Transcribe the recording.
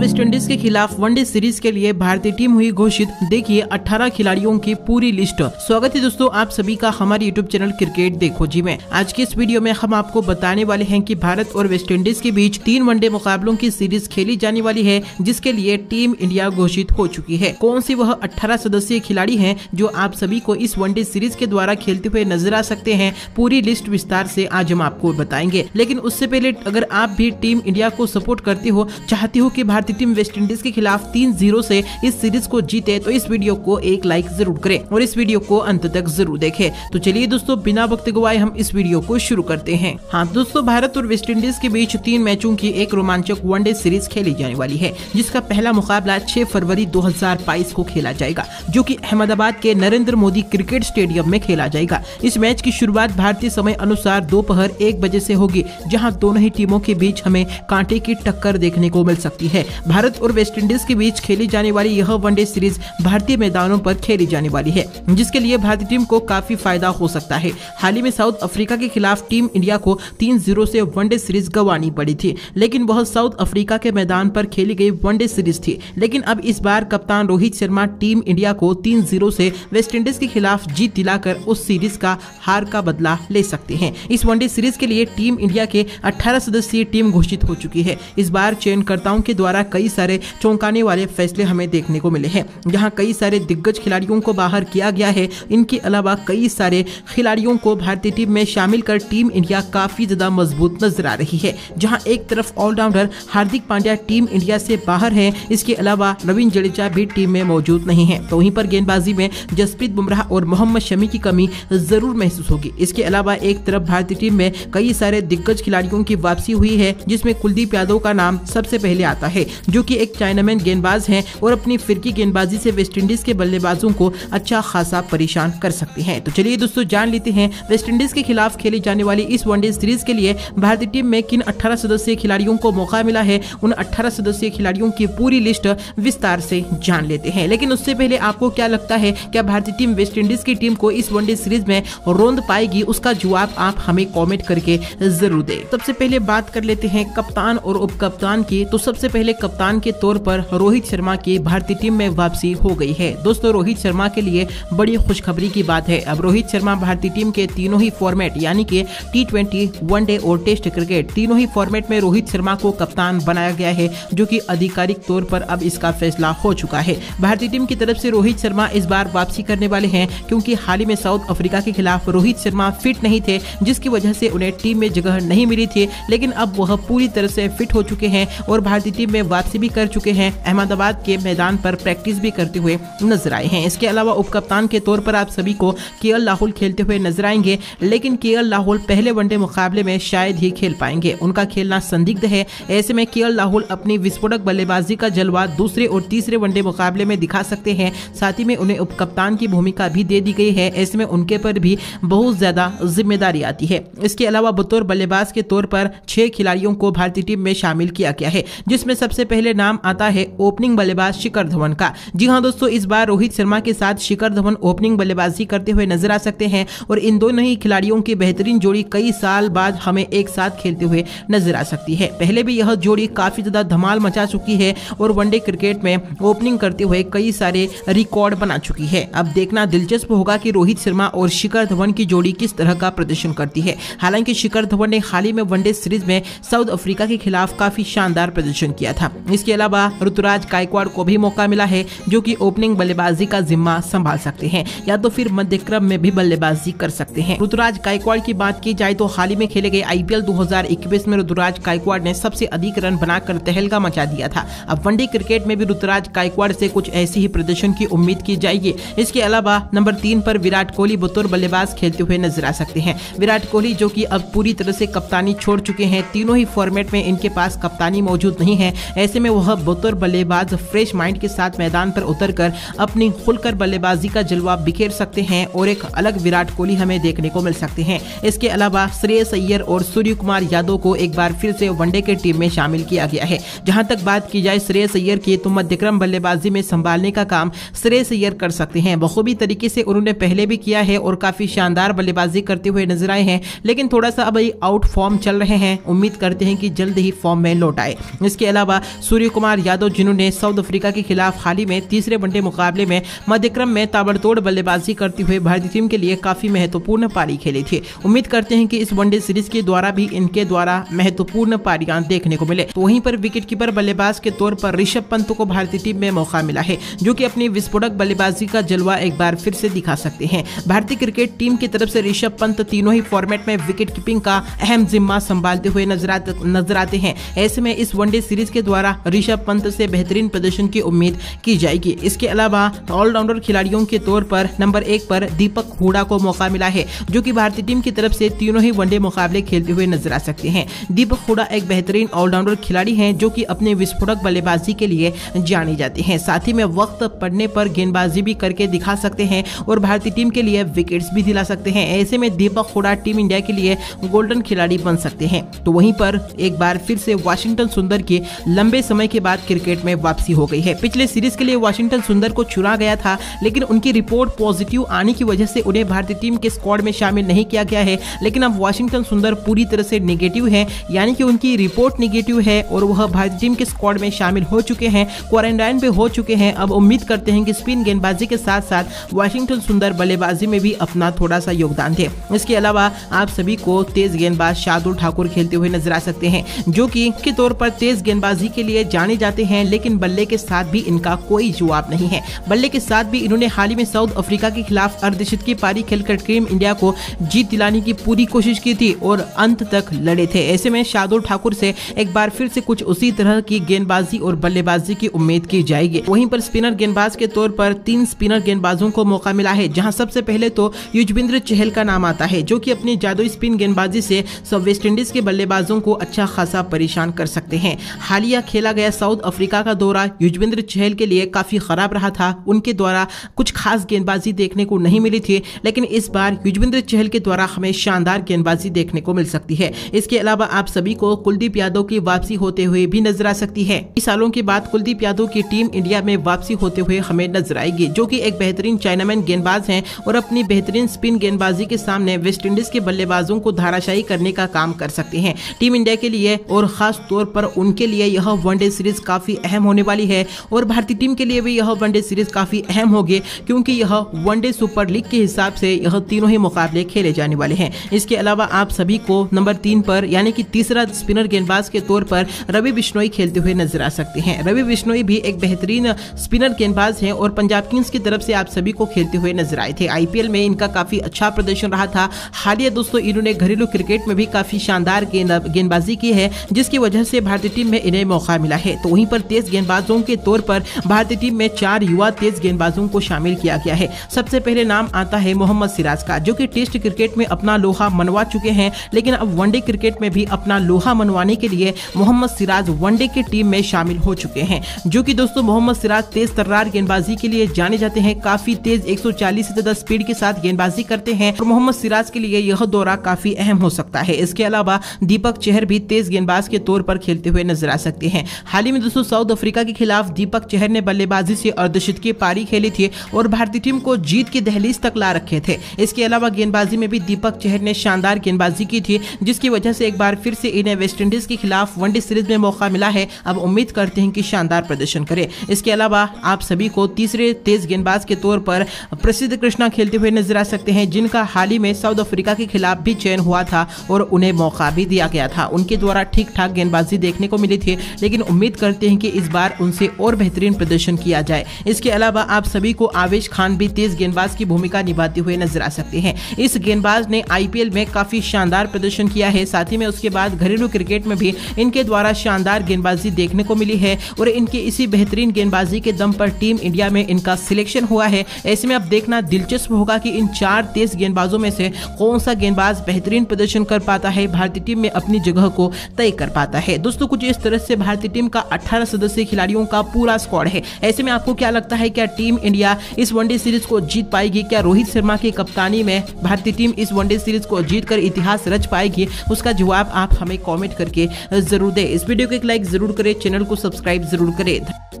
West Indies के खिलाफ one day series के लिए भारतीय टीम हुई घोषित। देखिए 18 खिलाड़ियों की पूरी लिस्ट। स्वागत है दोस्तों आप सभी का हमारे यूट्यूब चैनल क्रिकेट देखो जी में। आज के इस वीडियो में हम आपको बताने वाले हैं कि भारत और वेस्ट इंडीज के बीच तीन वनडे मुकाबलों की सीरीज़ खेली जाने वाली है, जिसके लिए टीम इंडिया घोषित हो चुकी है। कौन सी वह अठारह सदस्यीय खिलाड़ी है जो आप सभी को इस वनडे सीरीज़ के द्वारा खेलते हुए नज़र आ सकते हैं, पूरी लिस्ट विस्तार से आज हम आपको बताएँगे। लेकिन उससे पहले अगर आप भी टीम इंडिया को सपोर्ट करते हो, चाहते हो कि भारतीय टीम वेस्ट इंडीज के खिलाफ तीन ज़ीरो से इस सीरीज़ को जीते तो इस वीडियो को एक लाइक ज़रूर करें और इस वीडियो को अंत तक ज़रूर देखें। तो चलिए दोस्तों, बिना वक्त गवाए हम इस वीडियो को शुरू करते हैं। हाँ दोस्तों, भारत और वेस्ट इंडीज के बीच तीन मैचों की एक रोमांचक वनडे सीरीज़ खेली जाने वाली है, जिसका पहला मुकाबला 6 फरवरी 2022 को खेला जाएगा, जो कि अहमदाबाद के नरेंद्र मोदी क्रिकेट स्टेडियम में खेला जाएगा। इस मैच की शुरुआत भारतीय समय अनुसार दोपहर एक बजे से होगी, जहाँ दोनों ही टीमों के बीच हमें कांटे की टक्कर देखने को मिल सकती है। भारत और वेस्ट इंडीज के बीच खेली जाने वाली यह वनडे सीरीज़ भारतीय मैदानों पर खेली जाने वाली है, जिसके लिए भारतीय टीम को काफ़ी फ़ायदा हो सकता है। हाल ही में साउथ अफ्रीका के खिलाफ टीम इंडिया को तीन ज़ीरो से वनडे सीरीज़ गंवानी पड़ी थी, लेकिन वह साउथ अफ्रीका के मैदान पर खेली गई वनडे सीरीज़ थी। लेकिन अब इस बार कप्तान रोहित शर्मा टीम इंडिया को तीन ज़ीरो से वेस्ट इंडीज के खिलाफ जीत दिलाकर उस सीरीज़ का हार का बदला ले सकते हैं। इस वनडे सीरीज़ के लिए टीम इंडिया के 18 सदस्यीय टीम घोषित हो चुकी है। इस बार चयनकर्ताओं के द्वारा कई सारे चौंकाने वाले फैसले हमें देखने को मिले हैं। जहाँ कई सारे दिग्गज खिलाड़ियों को बाहर किया गया है। इनके अलावा कई सारे खिलाड़ियों को भारतीय टीम में शामिल कर टीम इंडिया काफ़ी ज़्यादा मज़बूत नज़र आ रही है। जहाँ एक तरफ़ all-rounder Hardik Pandya team India से बाहर है, इसके अलावा रविंद्र जडेजा भी टीम में मौजूद नहीं है। तो वहीं पर गेंदबाजी में जसप्रीत बुमराह और मोहम्मद शमी की कमी ज़रूर महसूस होगी। इसके अलावा एक तरफ़ भारतीय टीम में कई सारे दिग्गज खिलाड़ियों की वापसी हुई है, जिसमें कुलदीप यादव का नाम सबसे पहले आता है। जो कि एक चाइनामैन गेंदबाज हैं और अपनी फिरकी गेंदबाजी से वेस्ट इंडीज के बल्लेबाजों को अच्छा खासा परेशान कर सकते हैं। तो चलिए दोस्तों, जान लेते हैं वेस्ट इंडीज के खिलाफ खेली जाने वाली इस वनडे सीरीज़ के लिए भारतीय टीम में किन 18 सदस्यीय खिलाड़ियों को मौका मिला है? उन 18 सदस्यीय खिलाड़ियों की पूरी लिस्ट विस्तार से जान लेते हैं। लेकिन उससे पहले आपको क्या लगता है, क्या भारतीय टीम वेस्ट इंडीज की टीम को इस वनडे सीरीज़ में रोंद पाएगी? उसका जवाब आप हमें कॉमेंट करके ज़रूर दे। सबसे पहले बात कर लेते हैं कप्तान और उप कप्तान की। तो सबसे पहले कप्तान के तौर पर रोहित शर्मा की भारतीय टीम में वापसी हो गई है। दोस्तों, रोहित शर्मा के लिए बड़ी खुशखबरी की बात है। अब रोहित शर्मा भारतीय टीम के तीनों ही फॉर्मेट यानी कि टी ट्वेंटी वनडे और टेस्ट क्रिकेट तीनों ही फॉर्मेट में रोहित शर्मा को कप्तान बनाया गया है, जो कि आधिकारिक तौर पर अब इसका फैसला हो चुका है। भारतीय टीम की तरफ़ से रोहित शर्मा इस बार वापसी करने वाले हैं, क्योंकि हाल ही में साउथ अफ्रीका के खिलाफ रोहित शर्मा फिट नहीं थे, जिसकी वजह से उन्हें टीम में जगह नहीं मिली थी, लेकिन अब वह पूरी तरह से फिट हो चुके हैं और भारतीय टीम में वापसी भी कर चुके हैं। अहमदाबाद के मैदान पर प्रैक्टिस भी करते हुए नज़र आए हैं। इसके अलावा उप कप्तान के तौर पर आप सभी को के राहुल खेलते हुए नज़र आएँगे, लेकिन के राहुल पहले वनडे मुकाबले में शायद ही खेल पाएँगे। उनका खेलना संदिग्ध है। ऐसे में के राहुल अपनी विस्फोटक बल्लेबाजी का जलवा दूसरे और तीसरे वनडे मुकाबले में दिखा सकते हैं। साथ ही में उन्हें उप कप्तान की भूमिका भी दे दी गई है। ऐसे में उनके पर भी बहुत ज़्यादा ज़िम्मेदारी आती है। इसके अलावा बतौर बल्लेबाज के तौर पर छह खिलाड़ियों को भारतीय टीम में शामिल किया गया है, जिसमें सबसे पहले नाम आता है ओपनिंग बल्लेबाज शिखर धवन का। जी हाँ दोस्तों, इस बार रोहित शर्मा के साथ शिखर धवन ओपनिंग बल्लेबाजी करते हुए नज़र आ सकते हैं और इन दोनों ही खिलाड़ियों की बेहतरीन जोड़ी कई साल बाद हमें एक साथ खेलते हुए नज़र आ सकती है। पहले भी यह जोड़ी काफ़ी ज़्यादा धमाल मचा चुकी है और वनडे क्रिकेट में ओपनिंग करते हुए कई सारे रिकॉर्ड बना चुकी है। अब देखना दिलचस्प होगा कि रोहित शर्मा और शिखर धवन की जोड़ी किस तरह का प्रदर्शन करती है। हालाँकि शिखर धवन ने हाल ही में वनडे सीरीज़ में साउथ अफ्रीका के खिलाफ काफ़ी शानदार प्रदर्शन किया था। इसके अलावा ऋतुराज गायकवाड़ को भी मौका मिला है, जो कि ओपनिंग बल्लेबाजी का जिम्मा संभाल सकते हैं, या तो फिर मध्य क्रम में भी बल्लेबाजी कर सकते हैं। ऋतुराज गायकवाड़ की बात की जाए तो हाल ही में खेले गए आईपीएल 2021 में ऋतुराज गायकवाड़ ने सबसे अधिक रन बनाकर तहलका मचा दिया था। अब वनडे क्रिकेट में भी ऋतुराज गायकवाड़ से कुछ ऐसी ही प्रदर्शन की उम्मीद की जाएगी। इसके अलावा नंबर तीन पर विराट कोहली बतौर बल्लेबाज खेलते हुए नज़र आ सकते हैं। विराट कोहली, जो की अब पूरी तरह से कप्तानी छोड़ चुके हैं, तीनों ही फॉर्मेट में इनके पास कप्तानी मौजूद नहीं है। ऐसे में वह बतौर बल्लेबाज फ्रेश माइंड के साथ मैदान पर उतर कर अपनी खुलकर बल्लेबाजी का जलवा बिखेर सकते हैं और एक अलग विराट कोहली हमें देखने को मिल सकते हैं। इसके अलावा श्रेयस अय्यर और सूर्य कुमार यादव को एक बार फिर से वनडे के टीम में शामिल किया गया है। जहाँ तक बात की जाए श्रेयस अय्यर की तो मध्यक्रम बल्लेबाजी में संभालने का काम श्रेयस अय्यर कर सकते हैं। बखूबी तरीके से उन्होंने पहले भी किया है और काफ़ी शानदार बल्लेबाजी करते हुए नज़र आए हैं, लेकिन थोड़ा सा अब आउट फॉर्म चल रहे हैं। उम्मीद करते हैं कि जल्द ही फॉर्म में लौट आए। इसके अलावा सूर्य कुमार यादव, जिन्होंने साउथ अफ्रीका के खिलाफ हाल ही में तीसरे वनडे मुकाबले में मध्यक्रम में ताबड़तोड़ बल्लेबाजी करते हुए भारतीय टीम के लिए काफ़ी महत्वपूर्ण पारी खेली थी। उम्मीद करते हैं कि इस वनडे सीरीज़ के द्वारा भी इनके द्वारा महत्वपूर्ण पारियाँ देखने को मिले। तो वहीं पर विकेट कीपर बल्लेबाज के तौर पर ऋषभ पंत को भारतीय टीम में मौका मिला है, जो की अपनी विस्फोटक बल्लेबाजी का जलवा एक बार फिर से दिखा सकते हैं। भारतीय क्रिकेट टीम की तरफ़ से ऋषभ पंत तीनों ही फॉर्मेट में विकेट कीपिंग का अहम जिम्मा संभालते हुए नज़र आते हैं। ऐसे में इस वनडे सीरीज़ के द्वारा ऋषभ पंत से बेहतरीन प्रदर्शन की उम्मीद की जाएगी। इसके अलावा ऑलराउंडर खिलाड़ियों के तौर पर नंबर एक पर दीपक हुडा को मौका मिला है, जो कि भारतीय टीम की तरफ़ से तीनों ही वनडे मुकाबले खेलते हुए नज़र आ सकते हैं। दीपक हुडा एक बेहतरीन ऑलराउंडर खिलाड़ी हैं, जो कि अपने विस्फोटक बल्लेबाजी के लिए जाने जाते हैं। साथ ही में वक्त पड़ने पर गेंदबाजी भी करके दिखा सकते हैं और भारतीय टीम के लिए विकेट्स भी दिला सकते हैं। ऐसे में दीपक हुडा टीम इंडिया के लिए गोल्डन खिलाड़ी बन सकते हैं। तो वहीं पर एक बार फिर से वाशिंगटन सुंदर की लंबे समय के बाद क्रिकेट में वापसी हो गई है। पिछले सीरीज़ के लिए वाशिंगटन सुंदर को चुना गया था, लेकिन उनकी रिपोर्ट पॉजिटिव आने की वजह से उन्हें भारतीय टीम के स्क्वाड में शामिल नहीं किया गया है। लेकिन अब वाशिंगटन सुंदर पूरी तरह से निगेटिव है, यानी कि उनकी रिपोर्ट निगेटिव है और वह भारतीय टीम के स्क्वाड में शामिल हो चुके हैं क्वारंटाइन पे हो चुके हैं। अब उम्मीद करते हैं कि स्पिन गेंदबाजी के साथ साथ वाशिंगटन सुंदर बल्लेबाजी में भी अपना थोड़ा सा योगदान दे। इसके अलावा आप सभी को तेज गेंदबाज शार्दुल ठाकुर खेलते हुए नज़र आ सकते हैं, जो कि के तौर पर तेज गेंदबाजी के लिए जाने जाते हैं, लेकिन बल्ले के साथ भी इनका कोई जवाब नहीं है। बल्ले के साथ भी इन्होंने हाल ही में साउथ अफ्रीका के खिलाफ अर्धशत की पारी खेलकर टीम इंडिया को जीत दिलाने की पूरी कोशिश की थी और अंत तक लड़े थे। ऐसे में शार्दुल ठाकुर से एक बार फिर से कुछ उसी तरह की गेंदबाजी और बल्लेबाजी की उम्मीद की जाएगी। वहीं पर स्पिनर गेंदबाज के तौर पर तीन स्पिनर गेंदबाजों को मौका मिला है, जहाँ सबसे पहले तो युजविंद्र चहल का नाम आता है, जो कि अपनी जादुई स्पिन गेंदबाजी से सब वेस्ट इंडीज के बल्लेबाजों को अच्छा खासा परेशान कर सकते हैं। हालिया खेला गया साउथ अफ्रीका का दौरा युजवेंद्र चहल के लिए काफ़ी खराब रहा था। उनके द्वारा कुछ खास गेंदबाजी देखने को नहीं मिली थी, लेकिन इस बार युजवेंद्र चहल के द्वारा हमें शानदार गेंदबाजी देखने को मिल सकती है। इसके अलावा आप सभी को कुलदीप यादव की वापसी होते हुए भी नज़र आ सकती है। इस सालों के बाद कुलदीप यादव की टीम इंडिया में वापसी होते हुए हमें नज़र आएगी, जो की एक बेहतरीन चाइनामैन गेंदबाज है और अपनी बेहतरीन स्पिन गेंदबाजी के सामने वेस्ट इंडीज के बल्लेबाजों को धाराशाही करने का काम कर सकते हैं। टीम इंडिया के लिए और खास तौर पर उनके लिए यह वनडे सीरीज़ काफ़ी अहम होने वाली है और भारतीय टीम के लिए भी यह वनडे सीरीज़ काफ़ी अहम होगी, क्योंकि यह वनडे सुपर लीग के हिसाब से यह तीनों ही मुकाबले खेले जाने वाले हैं। इसके अलावा आप सभी को नंबर तीन पर, यानी कि तीसरा स्पिनर गेंदबाज के तौर पर रवि बिश्नोई खेलते हुए नज़र आ सकते हैं। रवि बिश्नोई भी एक बेहतरीन स्पिनर गेंदबाज है और पंजाब किंग्स की तरफ़ से आप सभी को खेलते हुए नज़र आए थे। आईपीएल में इनका काफ़ी अच्छा प्रदर्शन रहा था। हालिया दोस्तों, इन्होंने घरेलू क्रिकेट में भी काफ़ी शानदार गेंदबाजी की है, जिसकी वजह से भारतीय टीम में इन्हें मौका मिला है। तो वहीं पर तेज गेंदबाजों के तौर पर भारतीय टीम में चार युवा तेज गेंदबाजों को शामिल किया गया है। सबसे पहले नाम आता है मोहम्मद सिराज का, जो कि टेस्ट क्रिकेट में अपना लोहा मनवा चुके हैं, लेकिन अब वनडे क्रिकेट में भी अपना लोहा मनवाने के लिए मोहम्मद सिराज वनडे की टीम में शामिल हो चुके हैं। जो कि दोस्तों मोहम्मद सिराज तेज तर्रार गेंदबाजी के लिए जाने जाते हैं। काफ़ी तेज 140 से ज़्यादा स्पीड के साथ गेंदबाजी करते हैं और मोहम्मद सिराज के लिए यह दौरा काफ़ी अहम हो सकता है। इसके अलावा दीपक चहर भी तेज गेंदबाज के तौर पर खेलते हुए नज़र आ सकते हैं। हाल ही में दोस्तों, साउथ अफ्रीका के खिलाफ दीपक चहर ने बल्लेबाजी से अर्धशत की पारी खेली थी और भारतीय टीम को जीत की दहलीज तक ला रखे थे। इसके अलावा गेंदबाजी में भी दीपक चहर ने शानदार गेंदबाजी की थी, जिसकी वजह से एक बार फिर से इन्हें वेस्टइंडीज के खिलाफ वनडे सीरीज़ में मौका मिला है। अब उम्मीद करते हैं कि शानदार प्रदर्शन करे। इसके अलावा आप सभी को तीसरे तेज गेंदबाज के तौर पर प्रसिद्ध कृष्णा खेलते हुए नज़र आ सकते हैं, जिनका हाल ही में साउथ अफ्रीका के खिलाफ भी चयन हुआ था और उन्हें मौका भी दिया गया था। उनके द्वारा ठीक ठाक गेंदबाजी देखने को मिली थी। लेकिन उम्मीद करते हैं कि इस बार उनसे और बेहतरीन प्रदर्शन किया जाए। इसके अलावा आप सभी को आवेश खान भी तेज गेंदबाज की भूमिका निभाते हुए नज़र आ सकते हैं। इस गेंदबाज ने आईपीएल में काफ़ी शानदार प्रदर्शन किया है। साथ ही में उसके बाद घरेलू क्रिकेट में भी इनके द्वारा शानदार गेंदबाजी देखने को मिली है और इनकी इसी बेहतरीन गेंदबाजी के दम पर टीम इंडिया में इनका सिलेक्शन हुआ है। ऐसे में अब देखना दिलचस्प होगा कि इन चार तेज गेंदबाजों में से कौन सा गेंदबाज बेहतरीन प्रदर्शन कर पाता है, भारतीय टीम में अपनी जगह को तय कर पाता है। दोस्तों, कुछ इस तरह से भारतीय टीम का 18 सदस्यीय खिलाड़ियों का पूरा स्क्वाड है। ऐसे में आपको क्या लगता है, क्या टीम इंडिया इस वनडे सीरीज़ को जीत पाएगी? क्या रोहित शर्मा की कप्तानी में भारतीय टीम इस वनडे सीरीज़ को जीत कर इतिहास रच पाएगी? उसका जवाब आप हमें कॉमेंट करके ज़रूर दें। इस वीडियो को एक लाइक ज़रूर करें चैनल को सब्सक्राइब ज़रूर करें।